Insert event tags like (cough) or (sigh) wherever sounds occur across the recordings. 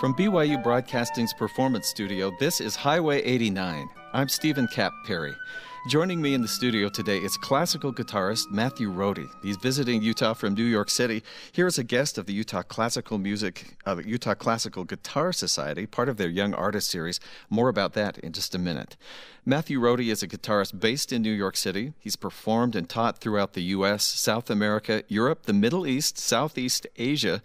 From BYU Broadcasting's Performance Studio, this is Highway 89. I'm Steven Kapp Perry. Joining me in the studio today is classical guitarist Matthew Rohde. He's visiting Utah from New York City. Here is a guest of the Utah Classical Music, uh, Utah Classical Guitar Society, part of their Young Artist Series. More about that in just a minute. Matthew Rohde is a guitarist based in New York City. He's performed and taught throughout the U.S., South America, Europe, the Middle East, Southeast Asia.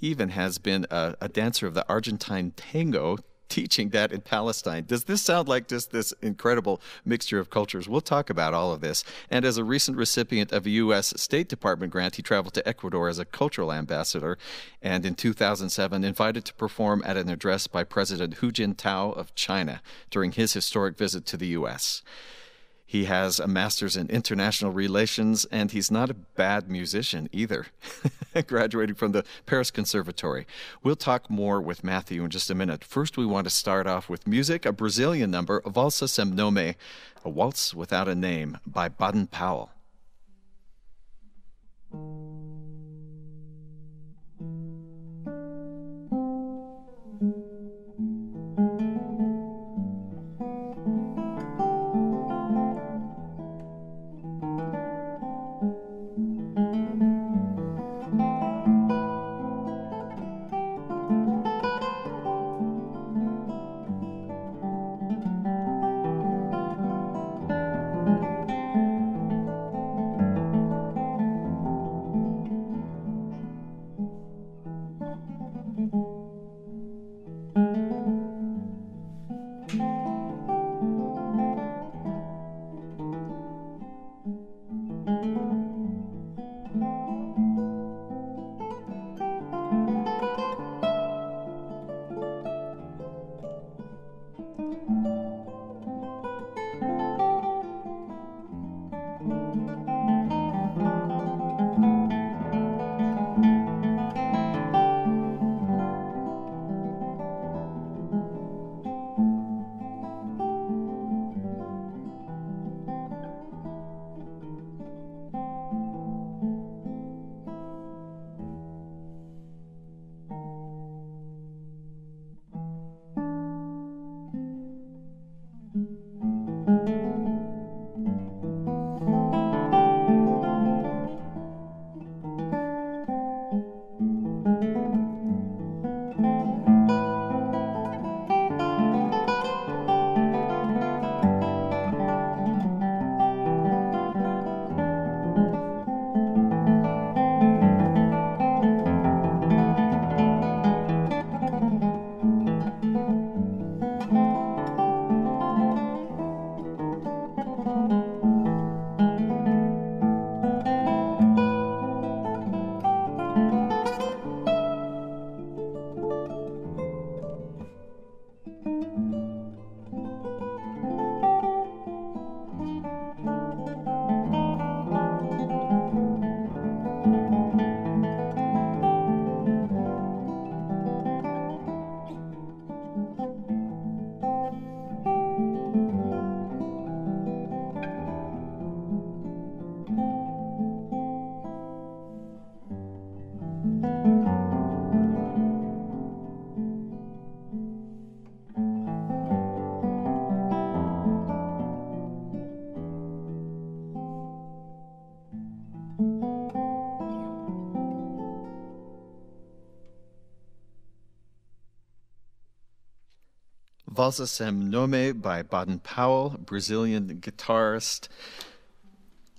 He even has been a, a dancer of the Argentine tango teaching that in Palestine. Does this sound like just this incredible mixture of cultures? We'll talk about all of this. And as a recent recipient of a U.S. State Department grant, he traveled to Ecuador as a cultural ambassador and in 2007 invited to perform at an address by President Hu Jintao of China during his historic visit to the U.S. He has a master's in international relations, and he's not a bad musician either, (laughs) (laughs) graduating from the Paris Conservatory. We'll talk more with Matthew in just a minute. First, we want to start off with music, a Brazilian number, Valsa Sem Nome, a waltz without a name by Baden Powell. Valsa Sem Nome by Baden Powell, Brazilian guitarist.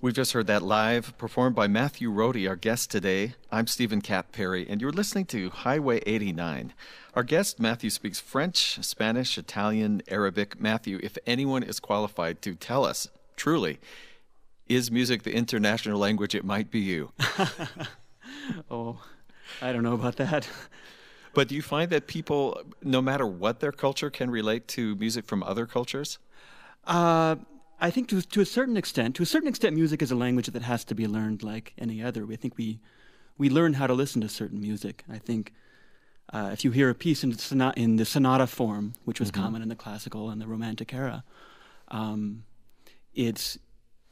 We've just heard that live, performed by Matthew Rohde, our guest today. I'm Steven Kapp Perry, and you're listening to Highway 89. Our guest, Matthew, speaks French, Spanish, Italian, Arabic. Matthew, if anyone is qualified to tell us, truly, is music the international language? It might be you. (laughs) oh, I don't know about that. But do you find that people, no matter what their culture, can relate to music from other cultures? Uh, I think to, to a certain extent, to a certain extent, music is a language that has to be learned like any other. I think we we learn how to listen to certain music. I think uh, if you hear a piece in the, sonata, in the sonata form, which was mm-hmm. common in the classical and the Romantic era, um, it's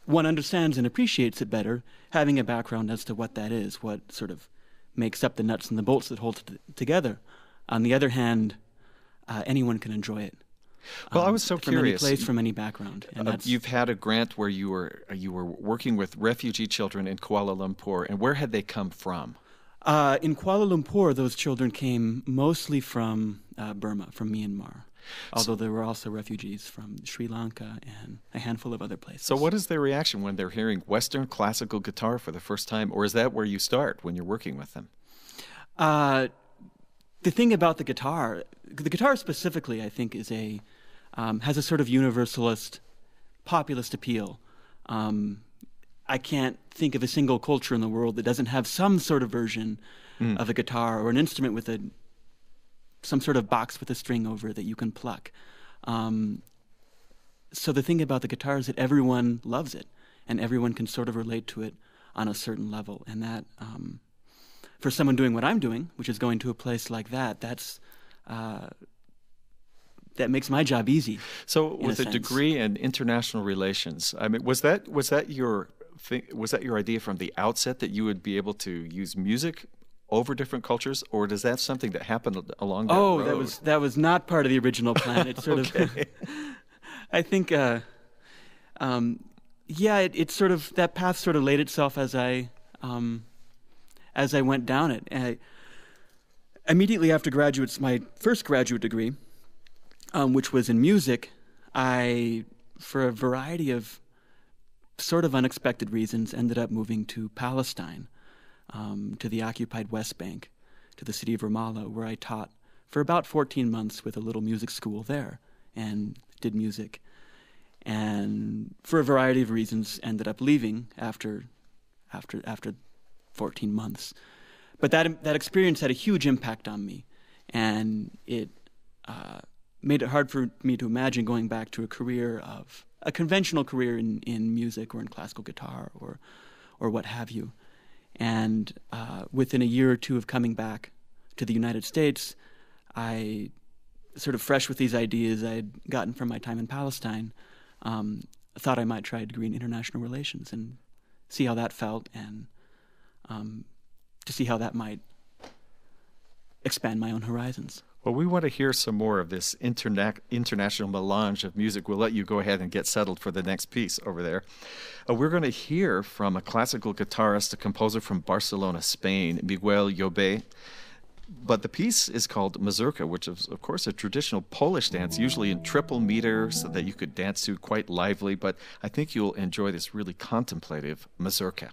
one understands and appreciates it better having a background as to what that is, what sort of makes up the nuts and the bolts that hold it together. On the other hand, uh, anyone can enjoy it. Well, um, I was so from curious. From any place, from any background. And uh, you've had a grant where you were you were working with refugee children in Kuala Lumpur, and where had they come from? Uh, in Kuala Lumpur, those children came mostly from uh, Burma, from Myanmar. Although there were also refugees from Sri Lanka and a handful of other places. So, what is their reaction when they're hearing Western classical guitar for the first time, or is that where you start when you're working with them? Uh, the thing about the guitar, the guitar specifically, I think, is a um, has a sort of universalist, populist appeal. Um, I can't think of a single culture in the world that doesn't have some sort of version mm. of a guitar or an instrument with a some sort of box with a string over it that you can pluck. Um, so the thing about the guitar is that everyone loves it, and everyone can sort of relate to it on a certain level, and that um, for someone doing what I'm doing, which is going to a place like that, that's uh, that makes my job easy. So, with a, a degree in international relations, I mean, was that was that your thing, was that your idea from the outset that you would be able to use music over different cultures, or does that something that happened along that oh, road? that was that was not part of the original plan. It sort of, (laughs) (laughs) I think, uh, um, yeah, it, it, sort of that path sort of laid itself as I um, as I went down it. I, immediately after graduates, my first graduate degree, um, which was in music, I, for a variety of sort of unexpected reasons, ended up moving to Palestine, um, to the occupied West Bank, to the city of Ramallah, where I taught for about 14 months with a little music school there and did music. And for a variety of reasons, ended up leaving after, after, after 14 months. But that, that experience had a huge impact on me, and it uh, made it hard for me to imagine going back to a career of a conventional career in, in music or in classical guitar or, or what have you. And uh, within a year or two of coming back to the United States, I, sort of fresh with these ideas I had gotten from my time in Palestine, um, thought I might try a degree in international relations and see how that felt and um, to see how that might expand my own horizons. Well, we want to hear some more of this interna- international melange of music. We'll let you go ahead and get settled for the next piece over there. Uh, we're going to hear from a classical guitarist, a composer from Barcelona, Spain, Miguel Llobet. But the piece is called Mazurka, which is, of course, a traditional Polish dance, usually in triple meter, so that you could dance to quite lively. But I think you'll enjoy this really contemplative Mazurka.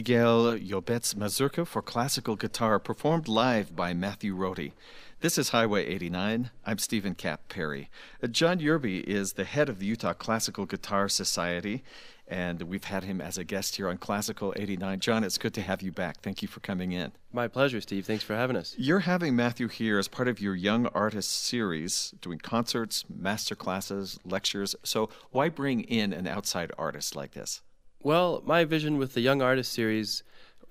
Miguel Llobet's Mazurka for classical guitar, performed live by Matthew Rohde. This is Highway 89. I'm Steven Kapp Perry. Uh, John Yerby is the head of the Utah Classical Guitar Society, and we've had him as a guest here on Classical 89. John, it's good to have you back. Thank you for coming in. My pleasure, Steve. Thanks for having us. You're having Matthew here as part of your Young Artists series, doing concerts, master classes, lectures. So, why bring in an outside artist like this? Well, my vision with the Young Artist series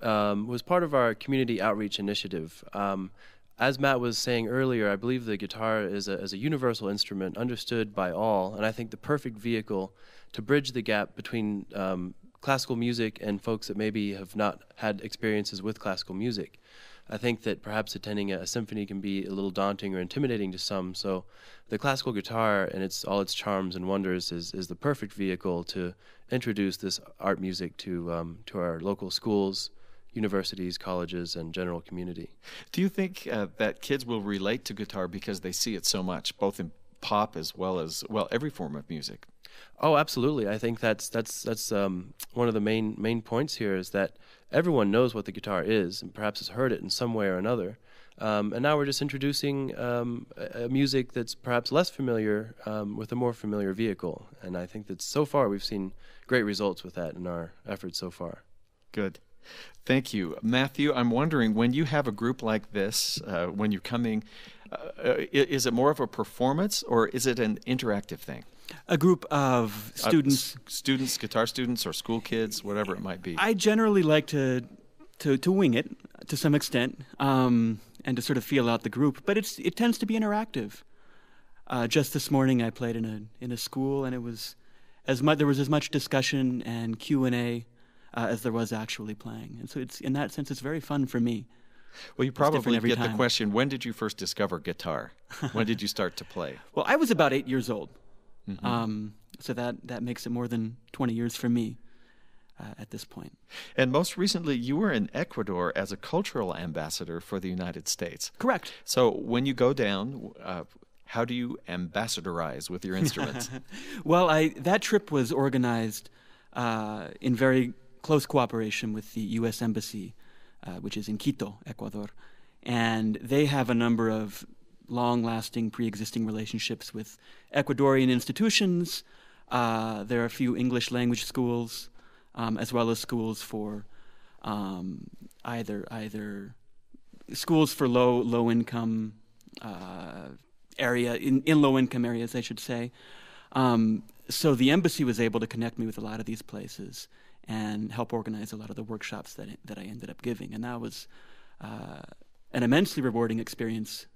um, was part of our community outreach initiative. Um, as Matt was saying earlier, I believe the guitar is a, is a universal instrument understood by all, and I think the perfect vehicle to bridge the gap between um, classical music and folks that maybe have not had experiences with classical music. I think that perhaps attending a, symphony can be a little daunting or intimidating to some. So, the classical guitar and its all its charms and wonders is is the perfect vehicle to introduce this art music to um, to our local schools, universities, colleges, and general community. Do you think uh, that kids will relate to guitar because they see it so much, both in pop as well as well every form of music? Oh, absolutely. I think that's that's that's um, one of the main main points here is that everyone knows what the guitar is and perhaps has heard it in some way or another. Um, and now we're just introducing um, a, a, music that's perhaps less familiar um, with a more familiar vehicle. And I think that so far we've seen great results with that in our efforts so far. Good. Thank you. Matthew, I'm wondering when you have a group like this, uh, when you're coming, uh, uh is it more of a performance or is it an interactive thing? A group of students, uh, students, guitar students, or school kids, whatever it might be. I generally like to to, to wing it to some extent, um, and to sort of feel out the group. But it's it tends to be interactive. Uh, just this morning, I played in a in a school, and it was as much there was as much discussion and Q and A uh, as there was actually playing, and so it's in that sense it's very fun for me. Well, you probably get time. the question: When did you first discover guitar? when did you start to play? (laughs) Well, I was about eight years old. Mm-hmm. Um, so that, that makes it more than 20 years for me uh, at this point. And most recently, you were in Ecuador as a cultural ambassador for the United States. Correct. So when you go down, uh, how do you ambassadorize with your instruments? (laughs) well, I, that trip was organized uh, in very close cooperation with the U.S. Embassy, uh, which is in Quito, Ecuador. and they have a number of long-lasting, pre-existing relationships with Ecuadorian institutions. Uh, there are a few English language schools, um, as well as schools for um, either either schools for low low income uh, area in, in low income areas, I should say. Um, so the embassy was able to connect me with a lot of these places and help organize a lot of the workshops that that I ended up giving, and that was uh, an immensely rewarding experience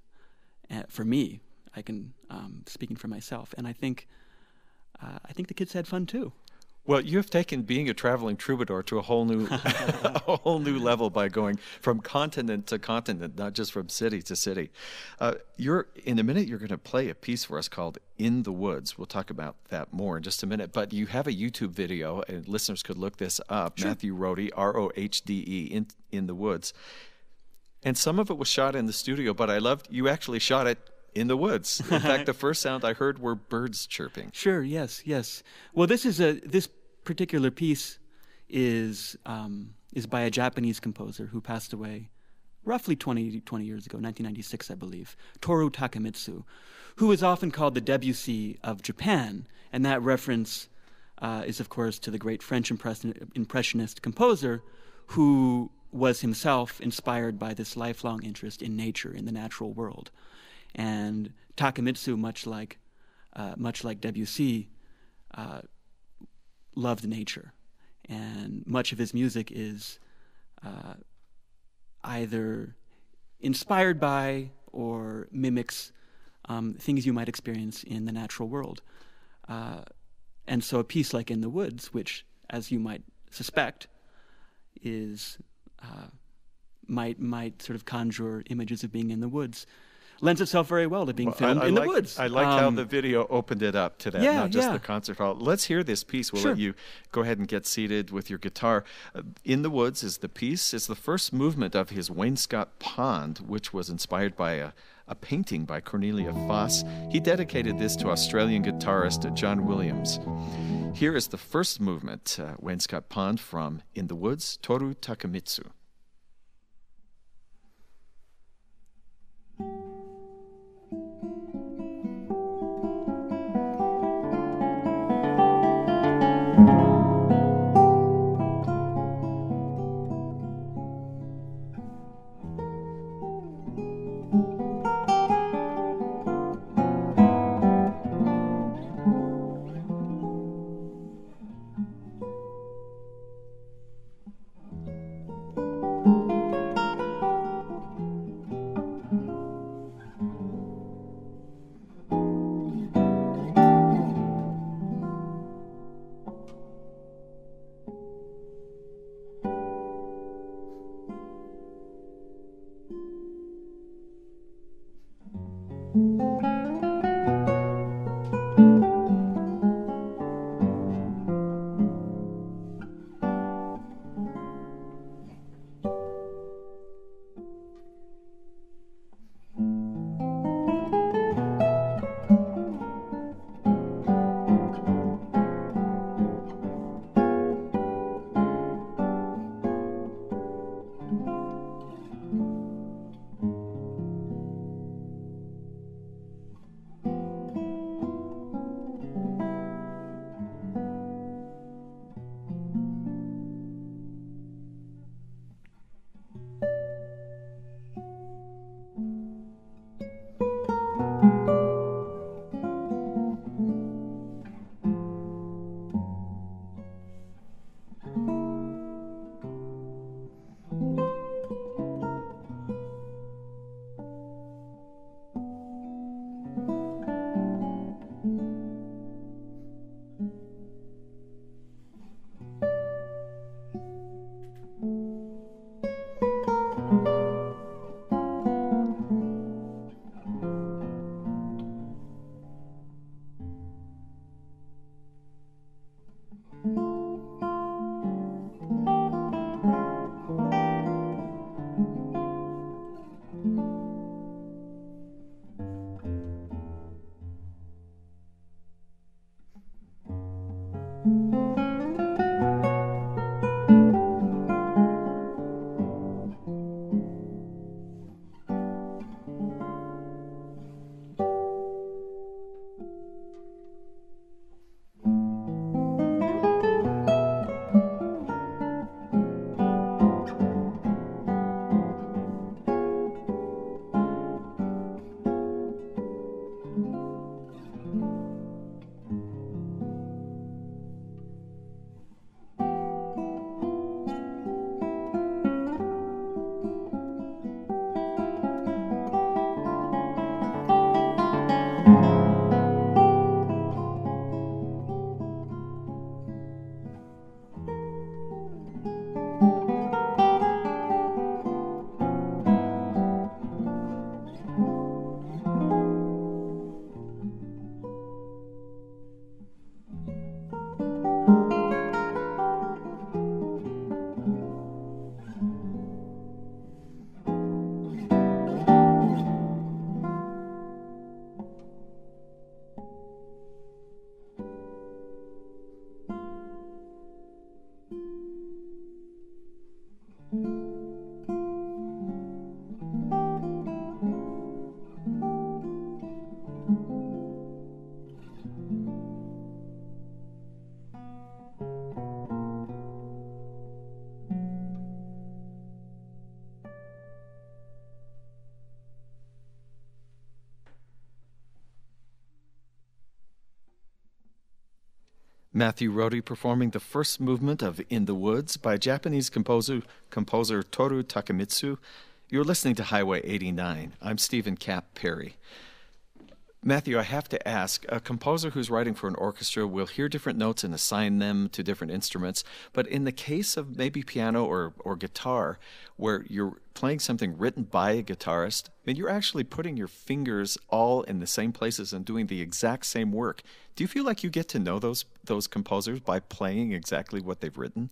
uh, for me. I can um, speaking for myself, and I think uh, I think the kids had fun too. Well, you have taken being a traveling troubadour to a whole new, (laughs) a whole new level by going from continent to continent, not just from city to city. Uh, you're in a minute. You're going to play a piece for us called "In the Woods." We'll talk about that more in just a minute. But you have a YouTube video, and listeners could look this up. Sure. Matthew Rohde, R O H D E, in in the woods, and some of it was shot in the studio. But I loved you actually shot it in the woods. (laughs) In fact, the first sound I heard were birds chirping. Sure. Yes. Yes. Well, this is a this particular piece is um, is by a Japanese composer who passed away roughly 20, 20 years ago, 1996, I believe, Toru Takemitsu, who is often called the Debussy of Japan, and that reference uh, is, of course, to the great French impressionist composer who was himself inspired by this lifelong interest in nature, in the natural world. And Takemitsu, much like, uh, much like Debussy, uh, loved nature. And much of his music is uh, either inspired by or mimics um, things you might experience in the natural world. Uh, and so a piece like In the Woods, which, as you might suspect, is uh, might might sort of conjure images of being in the woods, lends itself very well to being well, filmed I, I in like, the woods. I like um, how the video opened it up to that, yeah, not just yeah. the concert hall. Let's hear this piece. We'll sure. let you go ahead and get seated with your guitar. Uh, in the Woods is the piece. It's the first movement of his Wainscot Pond, which was inspired by a, a painting by Cornelia Foss. He dedicated this to Australian guitarist John Williams. Here is the first movement, uh, Wainscot Pond, from In the Woods, Toru Takemitsu. Matthew Rohde performing the first movement of In the Woods by Japanese composer, composer Toru Takemitsu. You're listening to Highway 89. I'm Steven Kapp Perry. Matthew, I have to ask a composer who's writing for an orchestra will hear different notes and assign them to different instruments. But in the case of maybe piano or, or guitar, where you're playing something written by a guitarist, and you're actually putting your fingers all in the same places and doing the exact same work, do you feel like you get to know those, those composers by playing exactly what they've written?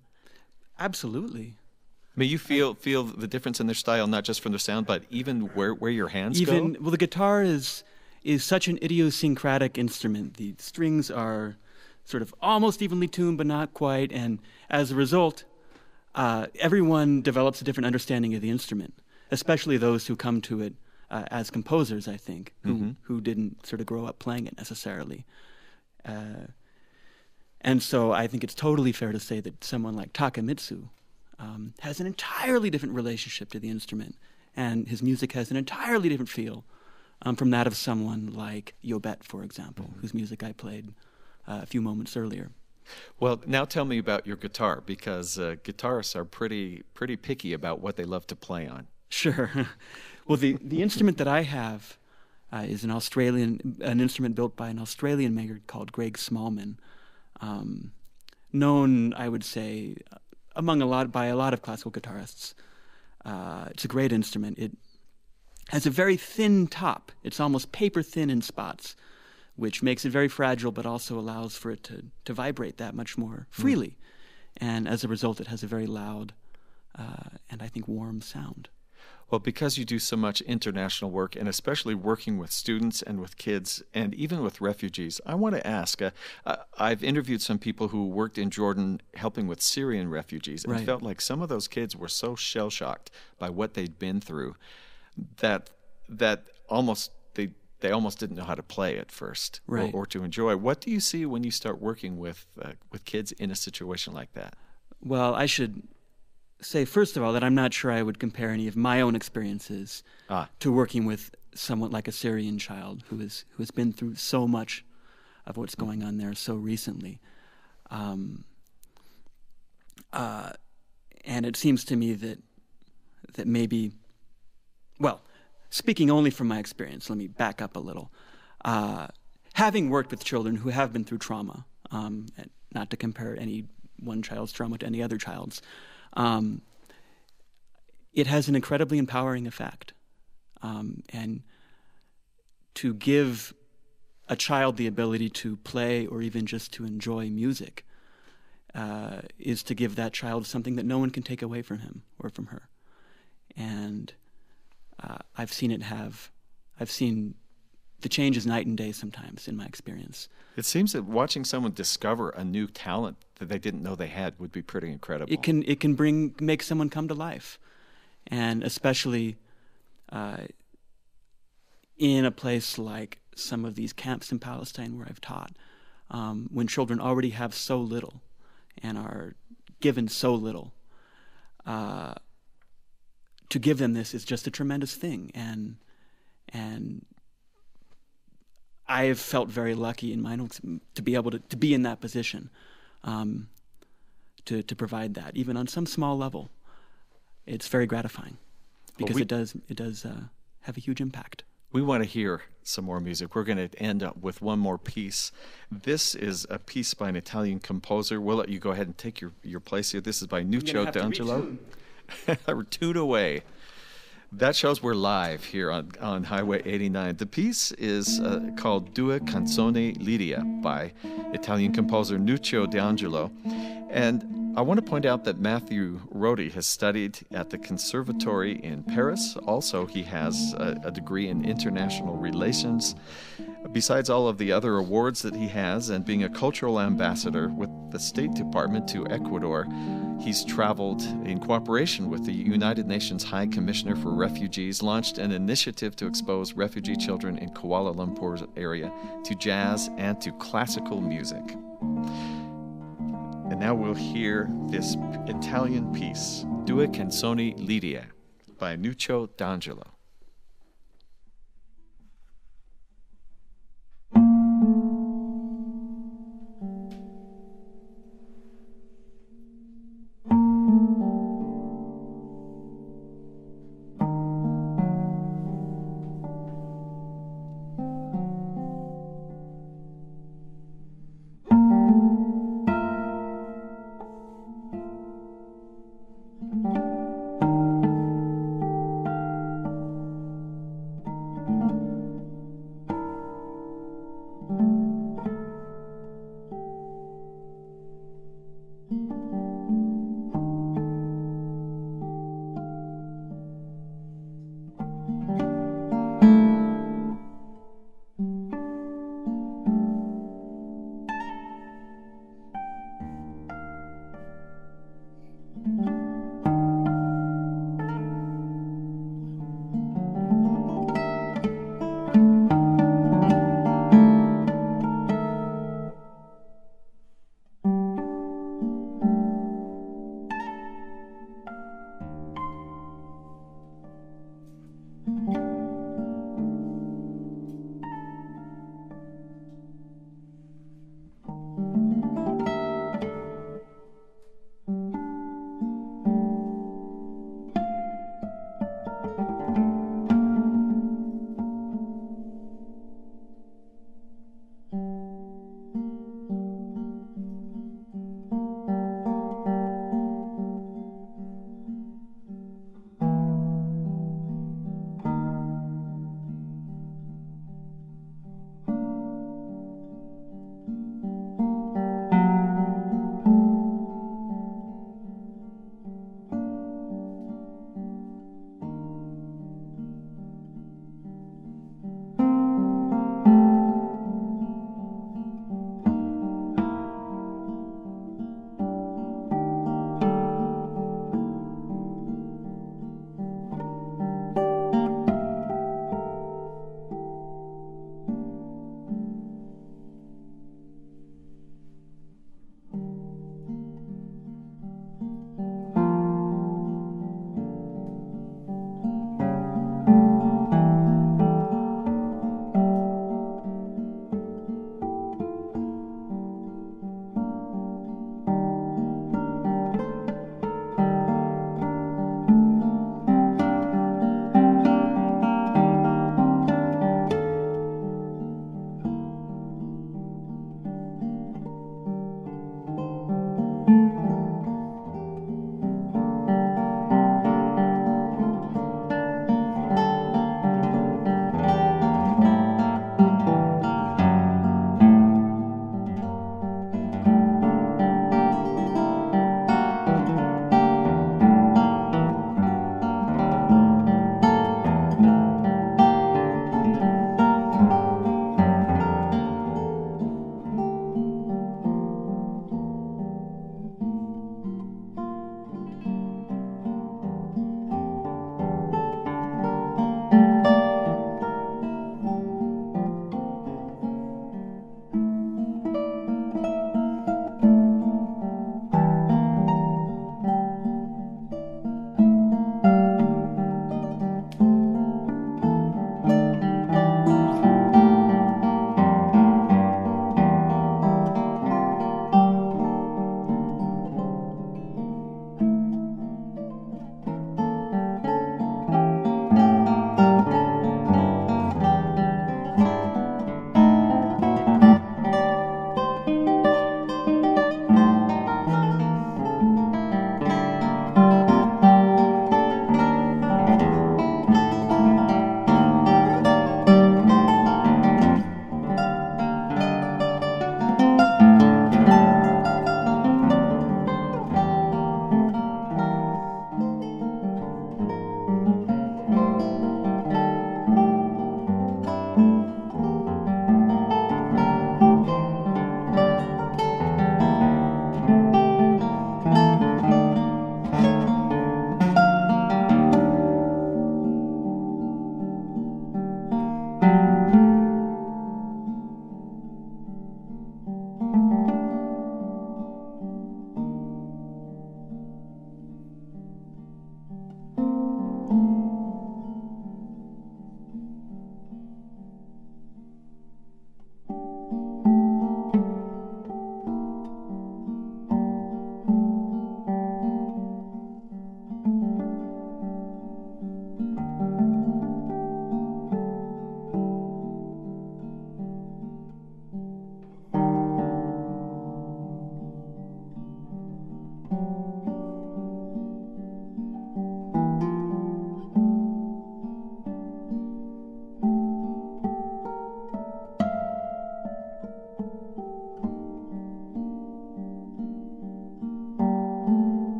Absolutely. I mean, you feel feel the difference in their style, not just from their sound, but even where, where your hands even, go. Well, the guitar is is such an idiosyncratic instrument. The strings are sort of almost evenly tuned, but not quite. And as a result, uh, everyone develops a different understanding of the instrument, especially those who come to it uh, as composers, I think, who, mm-hmm. who didn't sort of grow up playing it necessarily. Uh, and so I think it's totally fair to say that someone like Takemitsu um, has an entirely different relationship to the instrument, and his music has an entirely different feel um, from that of someone like Llobet, for example, mm-hmm. whose music I played uh, a few moments earlier. Well, now tell me about your guitar because uh, guitarists are pretty pretty picky about what they love to play on. Sure. (laughs) well, the the instrument that I have uh, is an Australian an instrument built by an Australian maker called Greg Smallman, um, known I would say among a lot by a lot of classical guitarists. Uh, it's a great instrument. It has a very thin top. It's almost paper thin in spots, which makes it very fragile, but also allows for it to, to vibrate that much more hmm. freely. Mm. And as a result, it has a very loud uh, and I think warm sound. Well, because you do so much international work, and especially working with students and with kids, and even with refugees, I want to ask. Uh, uh, I've interviewed some people who worked in Jordan helping with Syrian refugees, and right. felt like some of those kids were so shell shocked by what they'd been through that that almost they they almost didn't know how to play at first right. or, or, to enjoy. What do you see when you start working with uh, with kids in a situation like that? Well, I should say first of all that I'm not sure I would compare any of my own experiences ah. to working with someone like a Syrian child who is who has been through so much of what's going on there so recently. Um, uh, and it seems to me that that maybe well, speaking only from my experience, let me back up a little. Uh, having worked with children who have been through trauma, um, not to compare any one child's trauma to any other child's, um, it has an incredibly empowering effect. Um, and to give a child the ability to play or even just to enjoy music uh, is to give that child something that no one can take away from him or from her. And uh, I've seen it have, I've seen the change is night and day sometimes in my experience. It seems that watching someone discover a new talent that they didn't know they had would be pretty incredible. It can it can bring make someone come to life, and especially uh, in a place like some of these camps in Palestine where I've taught, um, when children already have so little and are given so little. Uh, to give them this is just a tremendous thing, and and I have felt very lucky in my own to be able to, to be in that position, um, to to provide that even on some small level. It's very gratifying because well, we, it does it does uh, have a huge impact. We want to hear some more music. We're going to end up with one more piece. This is a piece by an Italian composer. We'll let you go ahead and take your, your place here. This is by Nuccio D'Angelo. (laughs) We're tuned away. That shows we're live here on, on Highway 89. The piece is uh, called Due Canzoni Lidie by Italian composer Nuccio D'Angelo. And I want to point out that Matthew Rohde has studied at the Conservatory in Paris. Also, he has a, a degree in international relations. Besides all of the other awards that he has and being a cultural ambassador with the State Department to Ecuador, he's traveled in cooperation with the United Nations High Commissioner for Refugees, launched an initiative to expose refugee children in Kuala Lumpur's area to jazz and to classical music. And now we'll hear this Italian piece, Due Canzoni Lidie, by Nuccio D'Angelo.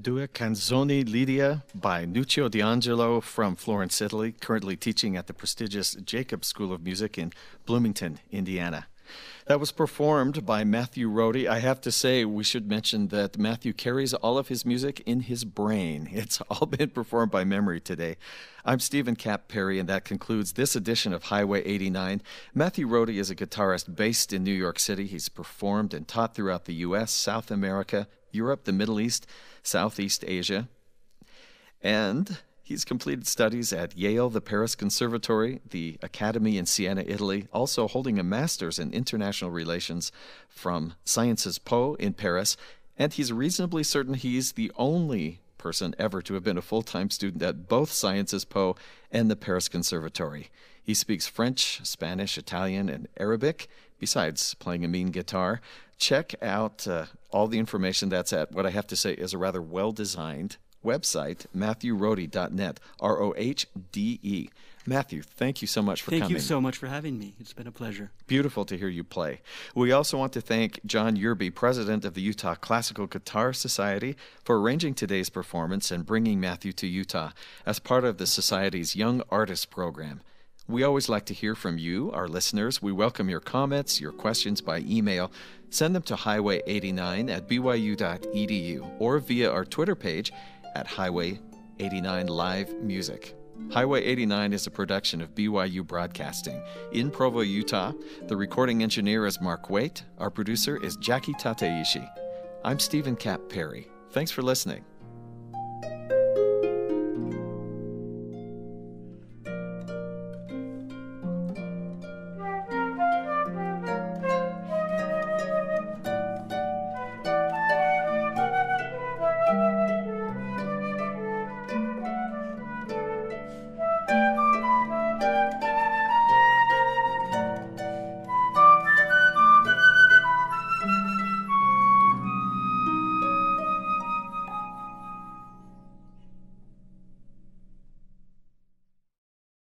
Due Canzoni Lidie by Nuccio D'Angelo from Florence, Italy, currently teaching at the prestigious Jacobs School of Music in Bloomington, Indiana. That was performed by Matthew Rohde. I have to say, we should mention that Matthew carries all of his music in his brain. (laughs) It's all been performed by memory today. I'm Steven Kapp Perry, and that concludes this edition of Highway 89. Matthew Rohde is a guitarist based in New York City. He's performed and taught throughout the U.S., South America, Europe, the Middle East, Southeast Asia. And He's completed studies at Yale, the Paris Conservatory, the Academy in Siena, Italy, also holding a master's in international relations from Sciences Po in Paris, and he's reasonably certain he's the only person ever to have been a full time student at both Sciences Po and the Paris Conservatory. He speaks French, Spanish, Italian, and Arabic, besides playing a mean guitar. Check out uh, all the information that's at what I have to say is a rather well designed website, matthewrohde.net, R O H D E. Matthew, thank you so much for thank coming. Thank you so much for having me. It's been a pleasure. Beautiful to hear you play. We also want to thank John Yerby, president of the Utah Classical Guitar Society, for arranging today's performance and bringing Matthew to Utah as part of the Society's Young Artist Program. We always like to hear from you, our listeners. We welcome your comments, your questions by email. Send them to highway89 at byu.edu or via our Twitter page at Highway 89 Live Music. Highway 89 is a production of BYU Broadcasting. In Provo, Utah, the recording engineer is Mark Waite. Our producer is Jackie Tateishi. I'm Steven Kapp Perry. Thanks for listening.